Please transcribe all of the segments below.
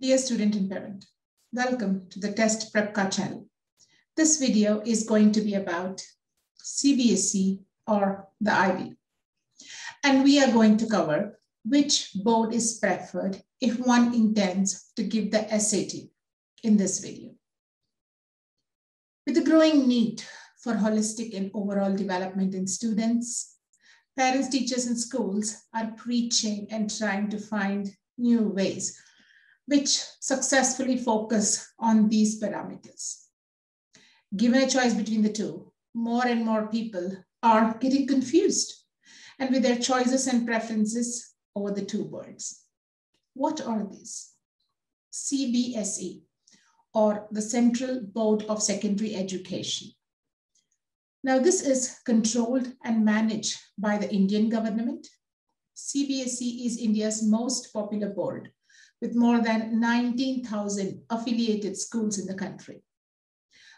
Dear student and parent, welcome to the TestprepKart channel. This video is going to be about CBSE or the IB. And we are going to cover which board is preferred if one intends to give the SAT in this video. With the growing need for holistic and overall development in students, parents, teachers, and schools are preaching and trying to find new ways which successfully focus on these parameters. Given a choice between the two, more and more people are getting confused and with their choices and preferences over the two words. What are these? CBSE, or the Central Board of Secondary Education. Now, this is controlled and managed by the Indian government. CBSE is India's most popular board with more than 19,000 affiliated schools in the country.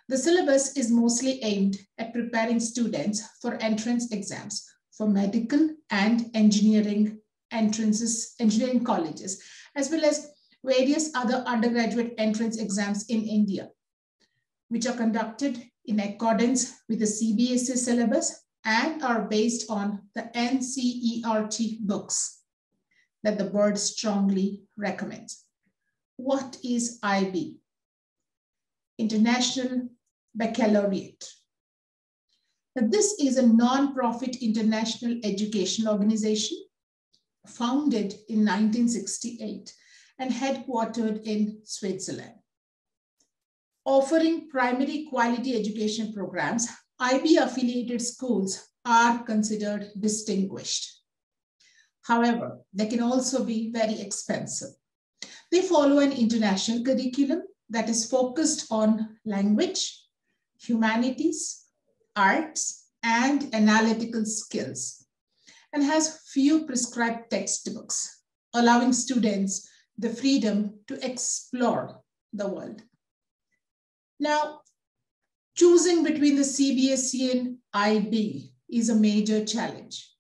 The syllabus is mostly aimed at preparing students for entrance exams for medical and engineering entrances, engineering colleges, as well as various other undergraduate entrance exams in India, which are conducted in accordance with the CBSE syllabus and are based on the NCERT books that the board strongly recommends. What is IB? International Baccalaureate. Now, this is a non-profit international education organization founded in 1968 and headquartered in Switzerland. Offering primary quality education programs, IB affiliated schools are considered distinguished. However, they can also be very expensive. They follow an international curriculum that is focused on language, humanities, arts, and analytical skills, and has few prescribed textbooks, allowing students the freedom to explore the world. Now, choosing between the CBSE and IB is a major challenge.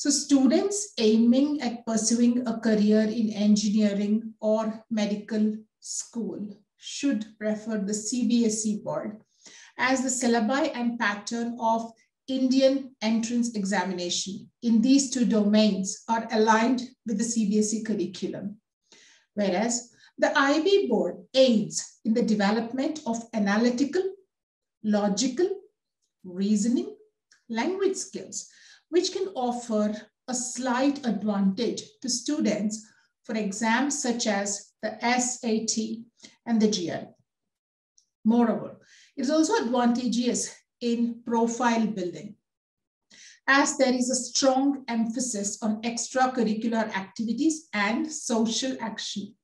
So students aiming at pursuing a career in engineering or medical school should prefer the CBSE board as the syllabi and pattern of Indian entrance examination in these two domains are aligned with the CBSE curriculum. Whereas the IB board aids in the development of analytical, logical, reasoning, language skills which can offer a slight advantage to students for exams such as the SAT and the GRE. Moreover, it is also advantageous in profile building as there is a strong emphasis on extracurricular activities and social action.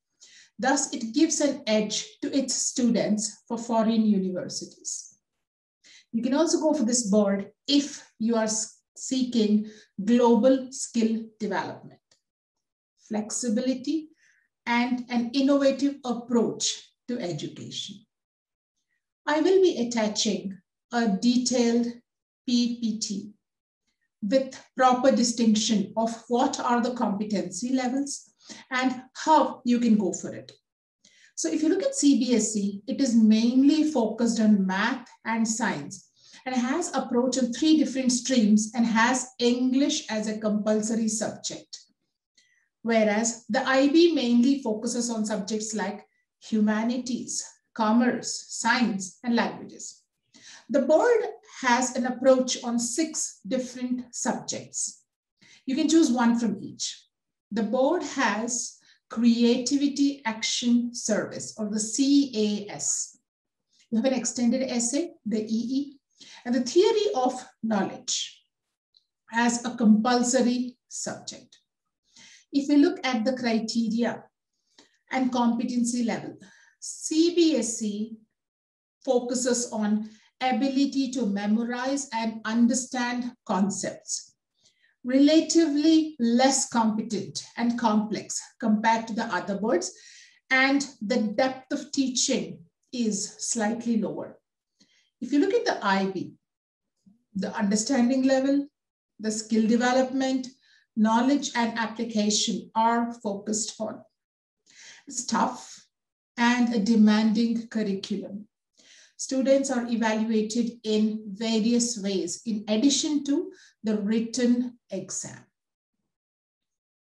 Thus, it gives an edge to its students for foreign universities. You can also go for this board if you are seeking global skill development, flexibility, and an innovative approach to education. I will be attaching a detailed PPT with proper distinction of what are the competency levels and how you can go for it. So if you look at CBSE, it is mainly focused on math and science and has approach on three different streams and has English as a compulsory subject. Whereas the IB mainly focuses on subjects like humanities, commerce, science, and languages. The board has an approach on six different subjects. You can choose one from each. The board has Creativity Action Service or the CAS. You have an extended essay, the EE, and the theory of knowledge as a compulsory subject. If we look at the criteria and competency level, CBSE focuses on ability to memorize and understand concepts, relatively less competent and complex compared to the other boards, and the depth of teaching is slightly lower. If you look at the IB, the understanding level, the skill development, knowledge and application are focused on. It's tough and a demanding curriculum. Students are evaluated in various ways in addition to the written exam.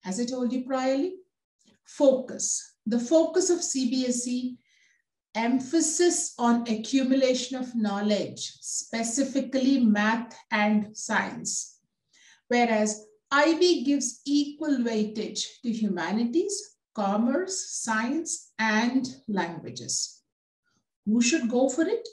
As I told you priorly, focus. The focus of CBSE emphasis on accumulation of knowledge, specifically math and science. Whereas IB gives equal weightage to humanities, commerce, science, and languages. Who should go for it?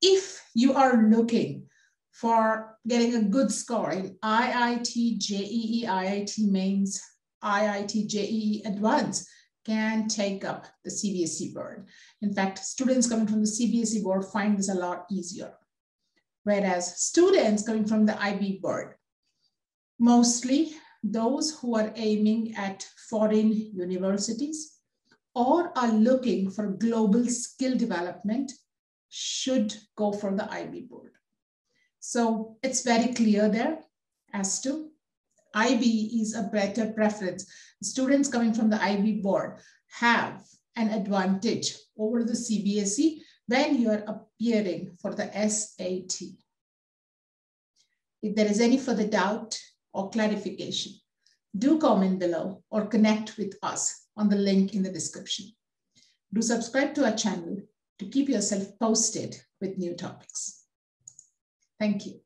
If you are looking for getting a good score in IIT, JEE, IIT mains, IIT, JEE advanced, can take up the CBSE board. In fact, students coming from the CBSE board find this a lot easier. Whereas students coming from the IB board, mostly those who are aiming at foreign universities or are looking for global skill development should go for the IB board. So it's very clear there as to IB is a better preference. Students coming from the IB board have an advantage over the CBSE when you are appearing for the SAT. If there is any further doubt or clarification, do comment below or connect with us on the link in the description. Do subscribe to our channel to keep yourself posted with new topics. Thank you.